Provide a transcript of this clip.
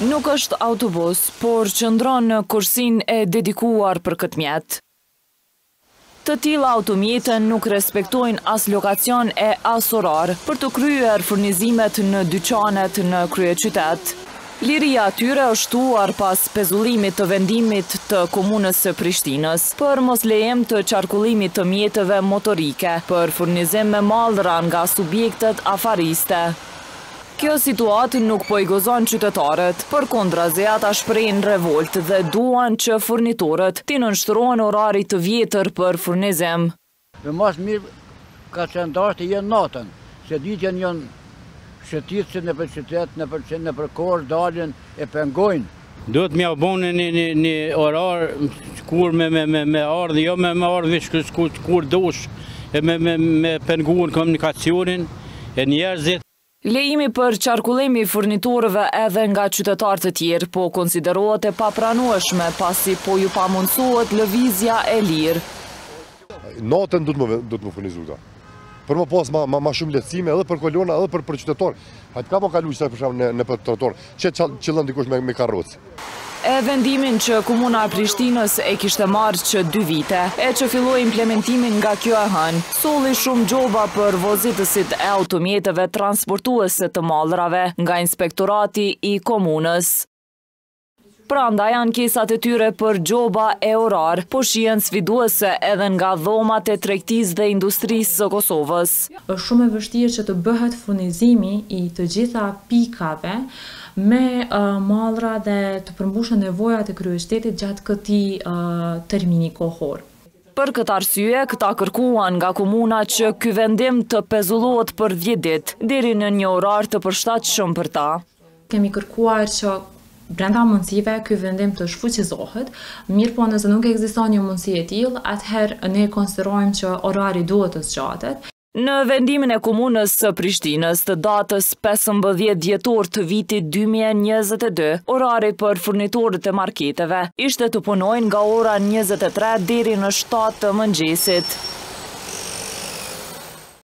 Nuk është autobus, por qëndron në korsinë e dedikuar për këtë mjet. Të tilla automjete nuk respektojnë as lokacion e as orar për të kryer furnizimet në dyqanet në kryeqytet. Liria e tyre është shtuar pas pezullimit të vendimit të Komunës së Prishtinës për moslejim të qarkullimit të mjeteve motorike për furnizim me mallra nga subjektet afariste. Kjo situatë nuk po i gëzon qytetarët, përkundrazi ata shprehin revoltë dhe duan që furnitorët t'i nënshtrohen orarit të vjetër për furnizim. E ma s'miri ka qenë dashtë të jenë natën, se ditën janë shëtitësit nëpër qytet, nëpër qendër, nëpër korzo dalin e pengojnë. Duhet me ja bo një orar kur me me ardhë, jo me me ardhë vishë kështë kur dush, e me pengu komunikacionin e njerëzit. Lejimi për qarkullim i furnitorëve edhe nga qytetarë të tjerë po konsiderohet e papranueshme pasi po ju pamundësohet lëvizja e lirë. Natën duhet me furnizu këta. Për me pas ma shumë letësime edhe për kolona edhe për qytetarë. Hajt kah po kalon qëta për shembull nëpër trotuar, që qëllën dikush me karrocë. E vendimin që Komuna e Prishtinës e kishte marrë që dy vite, e që filloi implementimin nga kjo e hënë, solli shumë gjoba për vozitësit e automjeteve transportuese të mallrave nga Inspektorati i Komunës. Prandaj, ankesat e tyre për gjoba e orar po shihen sfiduese edhe nga dhomat e tregtisë dhe industrisë së Kosovës. Është shumë e vështirë që të bëhet furnizimi i të gjitha pikave, me mallra dhe të përmbushen nevojat e kryeqytetit gjatë këtij termini kohor. Për këtë arsye, këta kërkuan nga komuna që ky vendim të pezullohet për dhjetë ditë, deri në një orar të përshtatshëm për ta. Kemi kërkuar që brenda mundësive ky vendim të shfuqizohet, mirëpo nëse nuk ekziston një mundësi e tillë, atëherë ne konsiderojmë që orari duhet të zgjatet. Në vendimin e Komunës së Prishtinës të datës pesëmbëdhjetë dhjetor të vitit dy mijë e njëzet e dy, orari për furnitorët e marketeve ishte të punojnë nga ora njëzet e tre deri në shtatë të mëngjesit.